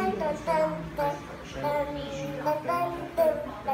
噔噔噔噔噔噔噔噔